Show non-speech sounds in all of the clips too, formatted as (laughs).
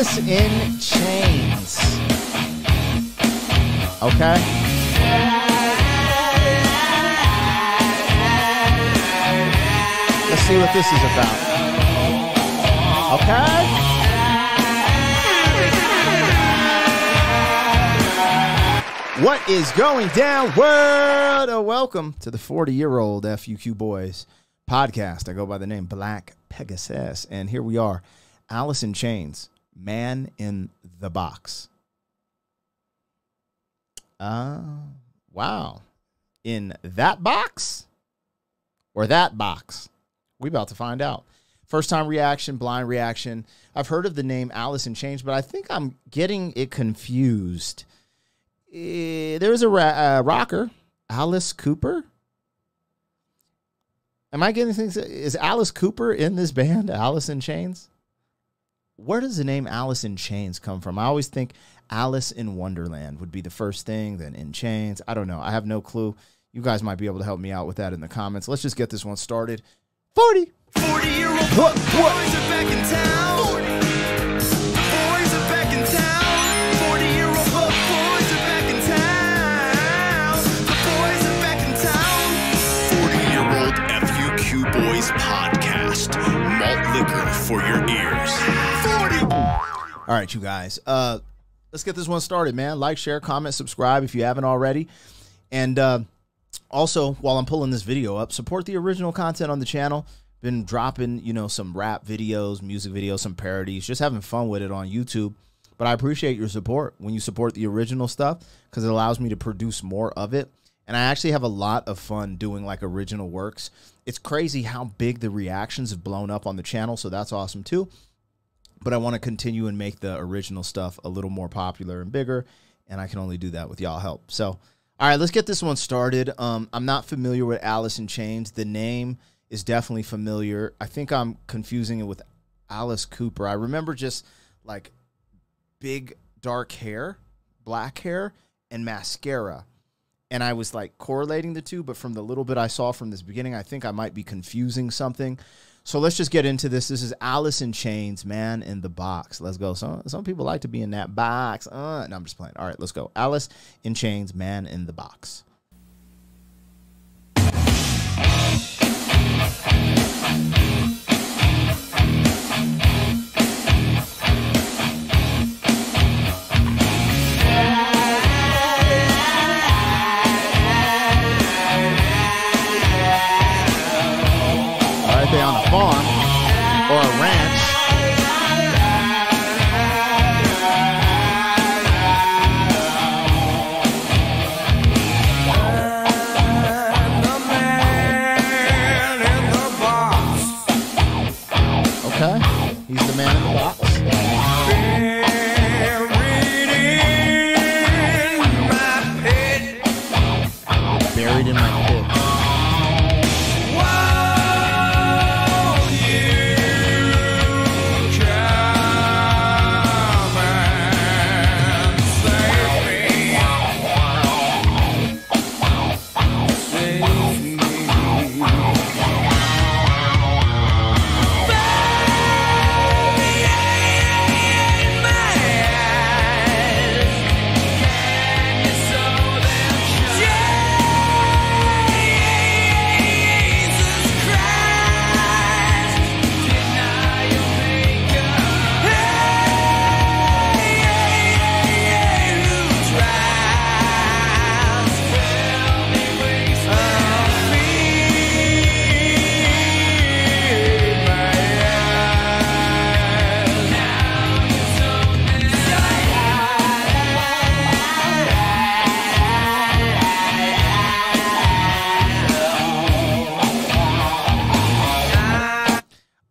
Alice in Chains. Okay. Let's see what this is about. Okay. What is going down, world? Oh, welcome to the 40 year old FUQ Boys podcast. I go by the name Black Pegasus. And here we are Alice in Chains, Man in the Box. Uh, wow. In that box or that box? We about to find out. First time reaction, blind reaction. I've heard of the name Alice in Chains, but I think I'm getting it confused. Eh, there's a ra- uh, rocker, Alice Cooper. Am I getting things? Is Alice Cooper in this band, Alice in Chains? Where does the name Alice in Chains come from? I always think Alice in Wonderland would be the first thing, then in Chains. I don't know. I have no clue. You guys might be able to help me out with that in the comments. Let's just get this one started. 40. 40 year old What? boys What? are back in town. Boys are back in town. 40 year old boys are back in town. The boys are back in town. 40 year old FUQ Boys podcast. Malt liquor for your ears. 40. All right, you guys. Uh, let's get this one started, man. Like, share, comment, subscribe if you haven't already. And uh, also, while I'm pulling this video up, support the original content on the channel. Been dropping, you know, some rap videos, music videos, some parodies, just having fun with it on YouTube. But I appreciate your support when you support the original stuff because it allows me to produce more of it. And I actually have a lot of fun doing like original works. It's crazy how big the reactions have blown up on the channel, so that's awesome too but I want to continue and make the original stuff a little more popular and bigger, and I can only do that with y'all help. So, all right, let's get this one started. Um, I'm not familiar with Alice in Chains. The name is definitely familiar. I think I'm confusing it with Alice Cooper. I remember just like big dark hair, black hair, and mascara. And I was like correlating the two, but from the little bit I saw from this beginning, I think I might be confusing something. So let's just get into this. This is Alice in Chains, Man in the Box. Let's go. Some some people like to be in that box. Uh, no, I'm just playing. All right, let's go. Alice in Chains, Man in the Box. They on a farm or a ranch.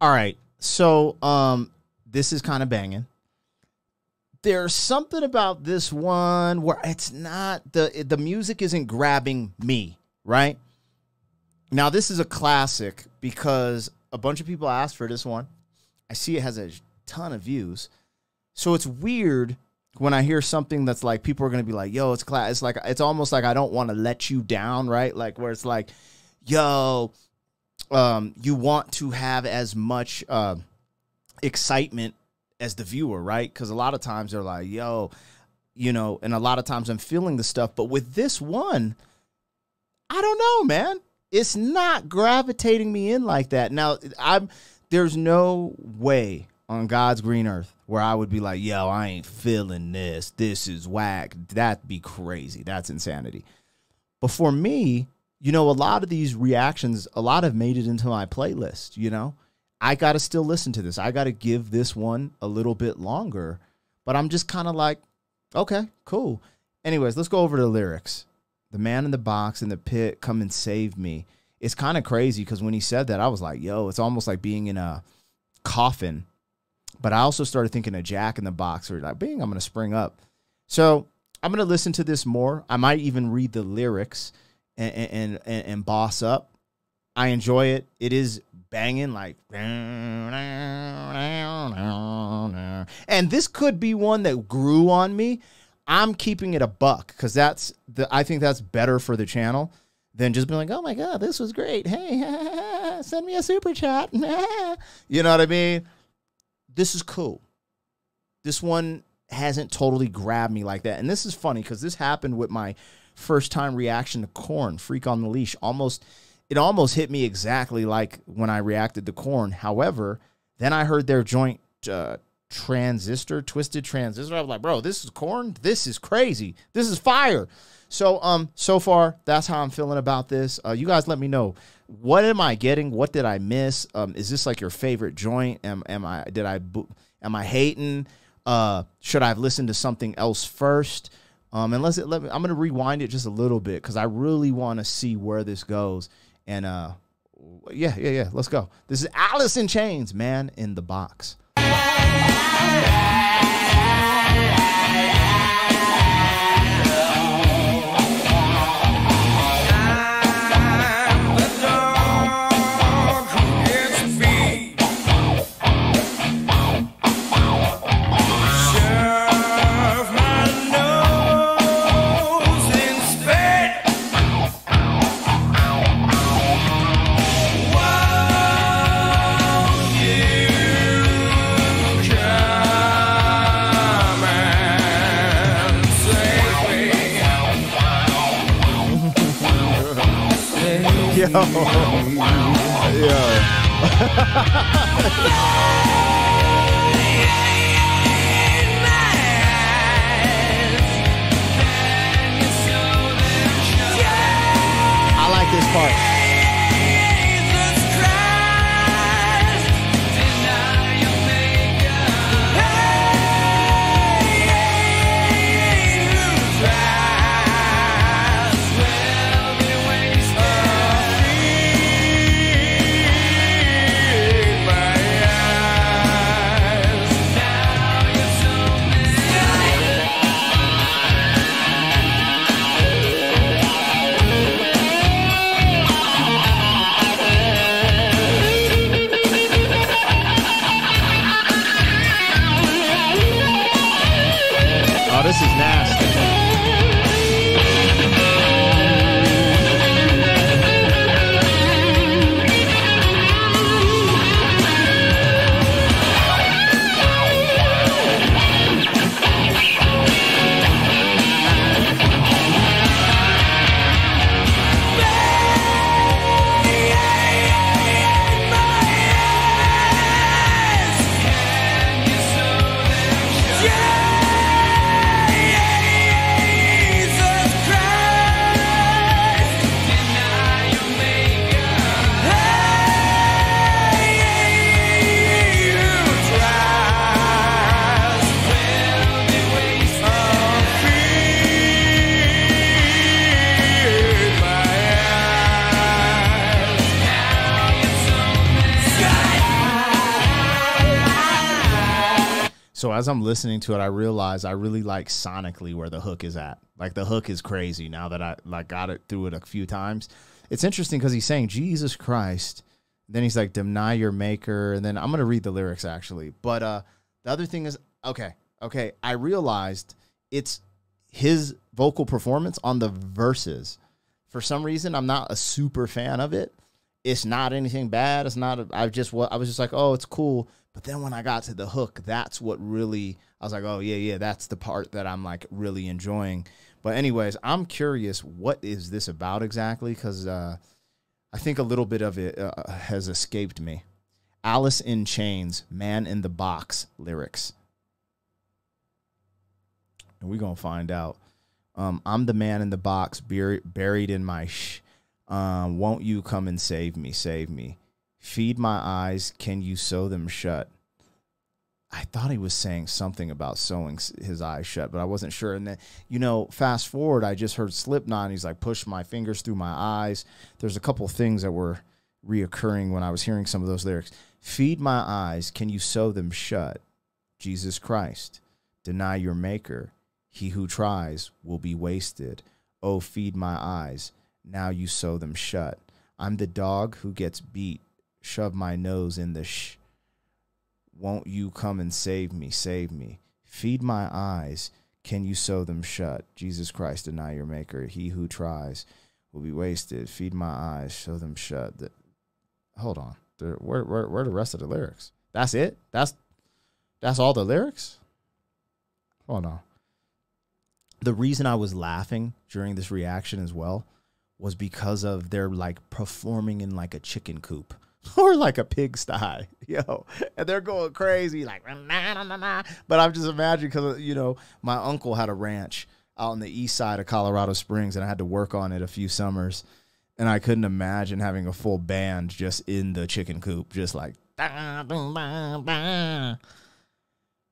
All right. So um this is kind of banging. There's something about this one where it's not the the music isn't grabbing me, right? Now this is a classic because a bunch of people asked for this one. I see it has a ton of views. So it's weird when I hear something that's like people are gonna be like, "Yo, it's class." It's like it's almost like I don't want to let you down, right? Like where it's like, "Yo, um, you want to have as much uh, excitement as the viewer, right? Because a lot of times they're like, yo, you know, and a lot of times I'm feeling the stuff. But with this one, I don't know, man. It's not gravitating me in like that. Now, I'm there's no way on God's green earth where I would be like, yo, I ain't feeling this. This is whack. That'd be crazy. That's insanity. But for me, you know, a lot of these reactions, a lot have made it into my playlist, you know? I got to still listen to this. I got to give this one a little bit longer. But I'm just kind of like, okay, cool. Anyways, let's go over the lyrics. The man in the box in the pit, come and save me. It's kind of crazy because when he said that, I was like, yo, it's almost like being in a coffin. But I also started thinking of Jack in the box, or like, bing, I'm going to spring up. So I'm going to listen to this more. I might even read the lyrics and, and, and, and boss up. I enjoy it. It is banging like and this could be one that grew on me. I'm keeping it a buck because that's the i think that's better for the channel than just being like oh my god this was great. Hey (laughs) send me a super chat. (laughs) You know what i mean? This is cool. This one hasn't totally grabbed me like that. And this is funny because this happened with my first time reaction to Korn freak on the leash almost it almost hit me exactly like when I reacted to Korn. However, then I heard their joint uh, transistor, twisted transistor. I was like, bro, this is Korn. This is crazy. This is fire. So, um, so far, that's how I'm feeling about this. Uh, you guys, let me know. What am I getting? What did I miss? Um, is this like your favorite joint? Am am I did I am I hating? Uh, should I have listened to something else first? Um, unless let's let me. I'm gonna rewind it just a little bit because I really want to see where this goes. And uh, yeah, yeah, yeah. Let's go. This is Alice in Chains, man, in the box. I like this part. So as I'm listening to it, I realize I really like sonically where the hook is at. Like the hook is crazy now that I like got it through it a few times. It's interesting because he's saying Jesus Christ. Then he's like, deny your maker. And then I'm gonna read the lyrics actually. But uh the other thing is okay, okay. I realized it's his vocal performance on the verses. For some reason, I'm not a super fan of it. It's not anything bad. It's not. I just I was just like, oh, it's cool. But then when I got to the hook, that's what really I was like, oh yeah, yeah, that's the part that I'm like really enjoying. But anyways, I'm curious, what is this about exactly? Because uh, I think a little bit of it uh, has escaped me. Alice in Chains, Man in the Box lyrics. And we're to find out. Um, I'm the man in the box, buried, buried in my sh. Um, won't you come and save me? Save me. Feed my eyes. Can you sew them shut? I thought he was saying something about sewing his eyes shut, but I wasn't sure. And then, you know, fast forward, I just heard Slipknot. And he's like, push my fingers through my eyes. There's a couple things that were reoccurring when I was hearing some of those lyrics. Feed my eyes. Can you sew them shut? Jesus Christ. Deny your maker. He who tries will be wasted. Oh, feed my eyes. Now you sew them shut. I'm the dog who gets beat. Shove my nose in the sh. Won't you come and save me? Save me. Feed my eyes. Can you sew them shut? Jesus Christ, deny your maker. He who tries will be wasted. Feed my eyes. Sew them shut. The- hold on. The- Where, where, where the rest of the lyrics? That's it? That's that's all the lyrics? Hold on. The reason I was laughing during this reaction as well was because of their like performing in like a chicken coop (laughs) or like a pigsty, (laughs) yo, and they're going crazy like, "Nah, nah, nah, nah." but I'm just imagining because you know my uncle had a ranch out on the east side of Colorado Springs, and I had to work on it a few summers, and I couldn't imagine having a full band just in the chicken coop, just like.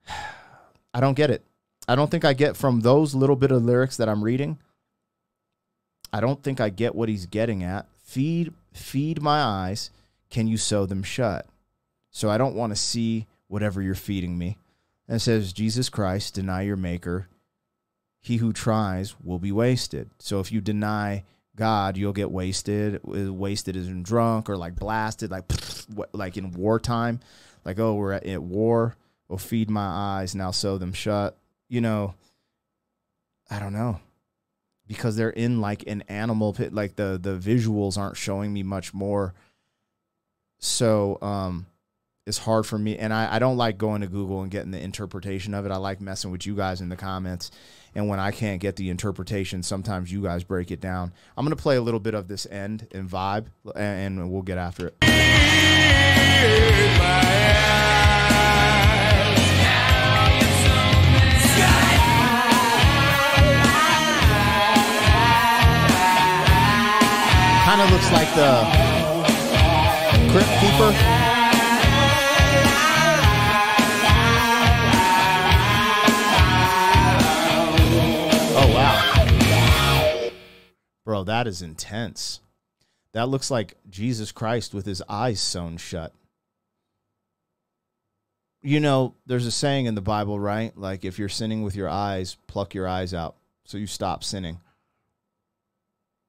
(sighs) I don't get it. I don't think I get from those little bit of lyrics that I'm reading. I don't think I get what he's getting at. Feed feed my eyes, can you sew them shut? So I don't want to see whatever you're feeding me. And it says Jesus Christ, deny your maker. He who tries will be wasted. So if you deny God, you'll get wasted. Uh, Wasted is in drunk or like blasted, like (laughs) like in wartime. Like oh, we're at, at war. Oh, feed my eyes now, sew them shut. You know, I don't know because they're in like an animal pit like the the visuals aren't showing me much more. So um it's hard for me and I, I don't like going to google and getting the interpretation of it. I like messing with you guys in the comments and when i can't get the interpretation sometimes you guys break it down. I'm going to play a little bit of this end and vibe and, and we'll get after it kind of looks like the crypt keeper Oh wow. Bro, that is intense. That looks like Jesus Christ with his eyes sewn shut. You know, there's a saying in the Bible, right? Like if you're sinning with your eyes, pluck your eyes out so you stop sinning.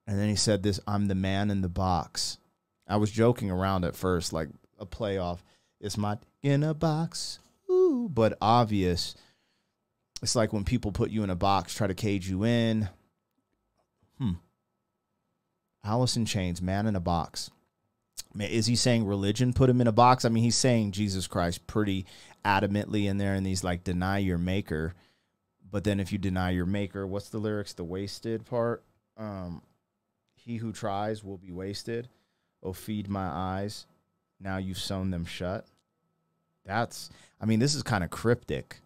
And then he said this, I'm the man in the box. I was joking around at first, like a playoff. It's my in a box. Ooh, but obvious. It's like when people put you in a box, try to cage you in. Hmm. Alice in Chains, man in a box. Is he saying religion put him in a box? I mean, he's saying Jesus Christ pretty adamantly in there, and he's like, deny your maker. But then if you deny your maker, what's the lyrics? The wasted part? Um, he who tries will be wasted. Oh, feed my eyes. Now you've sewn them shut. That's, I mean, this is kind of cryptic.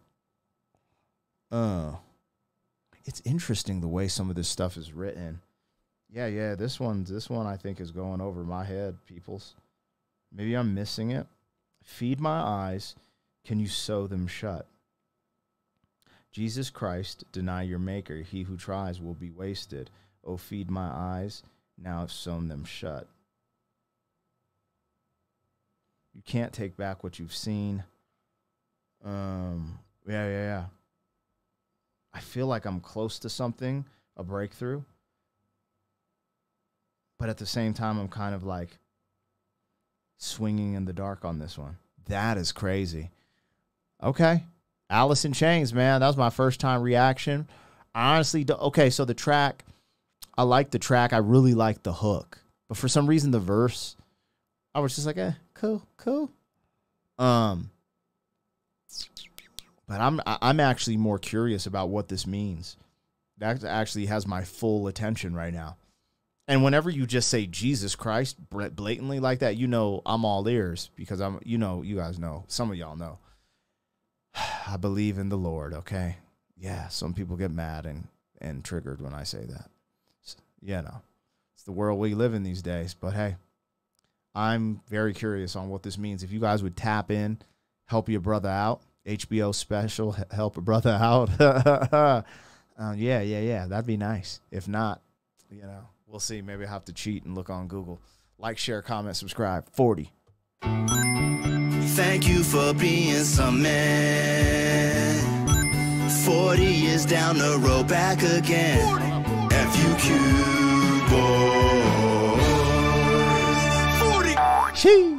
Uh, it's interesting the way some of this stuff is written. Yeah, yeah, this one, this one I think is going over my head, peoples. Maybe I'm missing it. Feed my eyes. Can you sew them shut? Jesus Christ, deny your maker. He who tries will be wasted. Oh, feed my eyes. Now I've sewn them shut. You can't take back what you've seen. Um, yeah, yeah, yeah. I feel like I'm close to something, a breakthrough. But at the same time, I'm kind of like swinging in the dark on this one. That is crazy. Okay. Alice in Chains, man. That was my first time reaction. I honestly, okay, so the track, I like the track. I really like the hook. But for some reason, the verse I was just like, eh, cool, cool. Um, but I'm I'm actually more curious about what this means. That actually has my full attention right now. And whenever you just say Jesus Christ blatantly like that, you know I'm all ears because I'm you know you guys know some of y'all know. (sighs) I believe in the Lord. Okay, yeah. Some people get mad and and triggered when I say that. S- You know, it's the world we live in these days. But hey, I'm very curious on what this means. If you guys would tap in, help your brother out, HBO special, help a brother out. (laughs) uh, yeah, yeah, yeah. That'd be nice. If not, you know, we'll see. Maybe I'll have to cheat and look on Google. Like, share, comment, subscribe. 40. Thank you for being some man. 40 years down the road, back again. FUQ boys. 40. Sheesh.